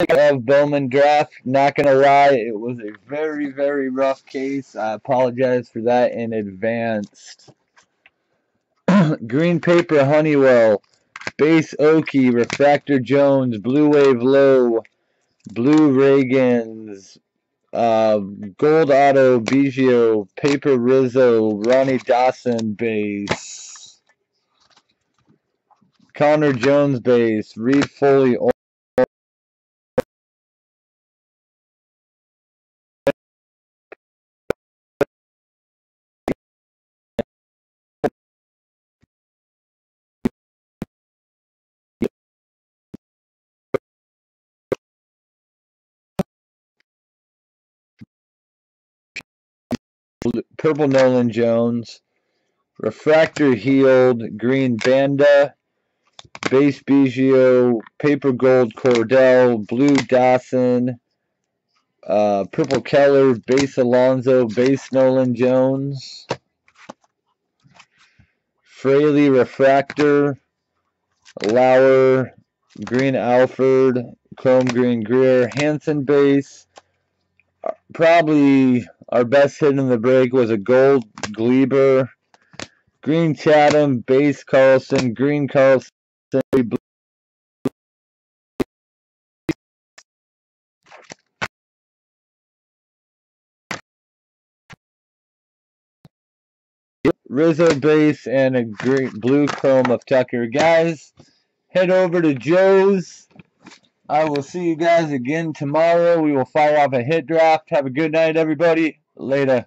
of Bowman draft. Not gonna lie, it was a very, very rough case. I apologize for that in advance. Green paper Honeywell, base Oki, Refractor Jones, Blue Wave Low, Blue Reagans, uh, Gold Auto Biggio, Paper Rizzo, Ronnie Dawson base, Connor Jones base, Reed Foley. Purple Nolan Jones, Refractor Healed, Green Banda, Base Biggio, Paper Gold Cordell, Blue Dawson, uh, Purple Keller, Base Alonso, Base Nolan Jones, Fraley Refractor, Lauer, Green Alford, Chrome Green Greer, Hanson Base, probably our best hit in the break was a gold Gleyber. Green Chatham, base Carlson, green Carlson. Rizzo base and a blue chrome of Tucker. Guys, head over to Joe's. I will see you guys again tomorrow. We will fire off a hit draft. Have a good night, everybody. Later.